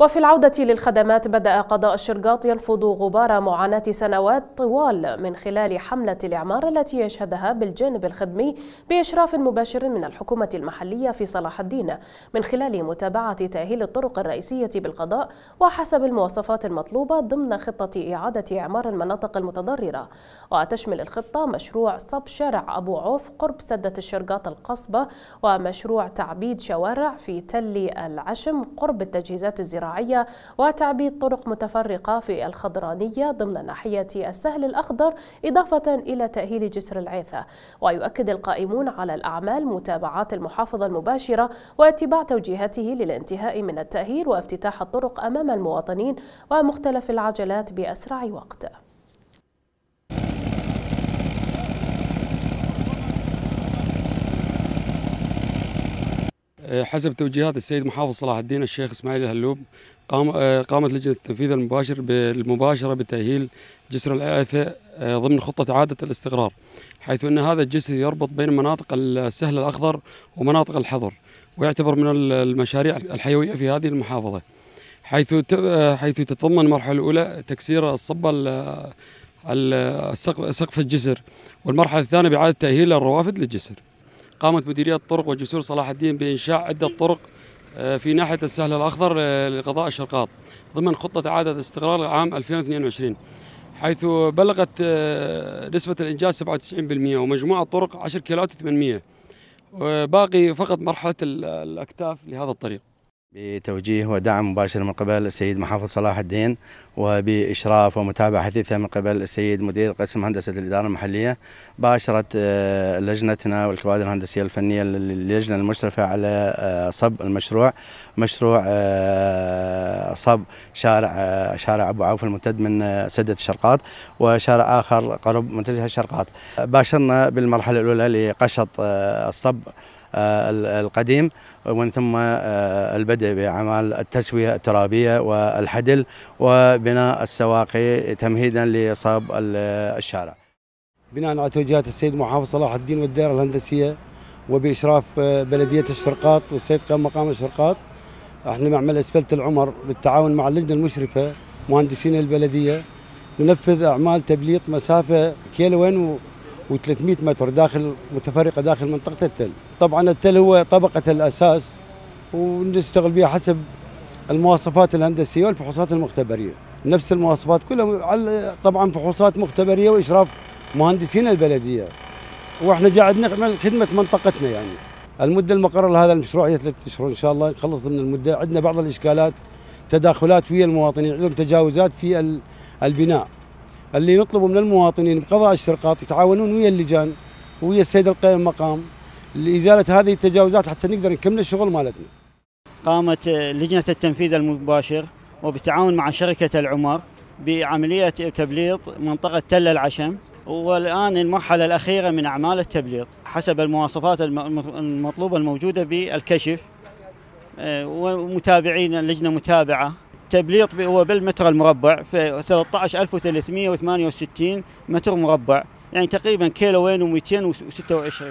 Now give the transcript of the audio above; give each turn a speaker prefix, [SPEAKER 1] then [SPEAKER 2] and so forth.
[SPEAKER 1] وفي العودة للخدمات بدأ قضاء الشرقاط ينفض غبار معاناة سنوات طوال من خلال حملة الإعمار التي يشهدها بالجانب الخدمي بإشراف مباشر من الحكومة المحلية في صلاح الدين من خلال متابعة تأهيل الطرق الرئيسية بالقضاء وحسب المواصفات المطلوبة ضمن خطة إعادة إعمار المناطق المتضررة. وتشمل الخطة مشروع صب شارع أبو عوف قرب سدة الشرقاط القصبة ومشروع تعبيد شوارع في تل العشم قرب التجهيزات الزراعية. الزراعية وتعبيد طرق متفرقة في الخضرانية ضمن ناحية السهل الأخضر إضافة إلى تأهيل جسر العيثة. ويؤكد القائمون على الأعمال متابعات المحافظة المباشرة واتباع توجيهاته للانتهاء من التأهيل وافتتاح الطرق أمام المواطنين ومختلف العجلات بأسرع وقت.
[SPEAKER 2] حسب توجيهات السيد محافظ صلاح الدين الشيخ إسماعيل الهلوب قام قامت لجنة التنفيذ المباشر بالمباشره بتأهيل جسر العيثه ضمن خطة إعادة الاستقرار حيث أن هذا الجسر يربط بين مناطق السهل الأخضر ومناطق الحظر ويعتبر من المشاريع الحيوية في هذه المحافظة حيث حيث تتضمن المرحلة الأولى تكسير الصبه سقف الجسر والمرحلة الثانية بإعادة تأهيل الروافد للجسر. قامت مديرية الطرق وجسور صلاح الدين بإنشاء عدة طرق في ناحية السهل الأخضر لقضاء الشرقاط ضمن خطة إعادة الاستقرار عام 2022 حيث بلغت نسبة الإنجاز 97% ومجموع الطرق 10 كيلوات 800 وباقي فقط مرحلة الأكتاف لهذا الطريق.
[SPEAKER 3] بتوجيه ودعم مباشر من قبل السيد محافظ صلاح الدين وبإشراف ومتابعة حثيثة من قبل السيد مدير قسم هندسة الإدارة المحلية. باشرت لجنتنا والكوادر الهندسية الفنية للجنة المشرفة على صب المشروع. مشروع صب شارع شارع أبو عوف الممتد من سدة الشرقاط وشارع آخر قرب منتزه الشرقاط باشرنا بالمرحلة الأولى لقشط الصب القديم ومن ثم البدء بأعمال التسوية الترابية والحدل وبناء السواقي تمهيدا لصاب الشارع.
[SPEAKER 4] بناء على توجيهات السيد محافظ صلاح الدين والدائرة الهندسية وبإشراف بلدية الشرقاط والسيد قام مقام الشرقاط إحنا معمل أسفلت العمر بالتعاون مع اللجنة المشرفة مهندسين البلدية ننفذ أعمال تبليط مسافة كيلوين و300 متر داخل متفرقة داخل منطقة التل. طبعا التل هو طبقة الأساس ونشتغل بها حسب المواصفات الهندسية والفحوصات المختبرية. نفس المواصفات كلها طبعا فحوصات مختبرية وإشراف مهندسين البلدية. وإحنا قاعد نعمل خدمة منطقتنا يعني. المدة المقرره لهذا المشروع هي ثلاث اشهر إن شاء الله نخلص ضمن المدة، عندنا بعض الإشكالات تداخلات ويا المواطنين، عندهم تجاوزات في البناء. اللي نطلبه من المواطنين بقضاء الشرقاط يتعاونون ويا اللجان ويا السيد القائم مقام لإزالة هذه التجاوزات حتى نقدر نكمل الشغل مالتنا.
[SPEAKER 5] قامت لجنة التنفيذ المباشر وبالتعاون مع شركة العمر بعملية تبليط منطقة تل العشم والآن المرحلة الأخيرة من أعمال التبليط حسب المواصفات المطلوبة الموجودة بالكشف. ومتابعين اللجنة متابعة. التبليط هو بالمتر المربع في 13368 متر مربع يعني تقريبا كيلوين و226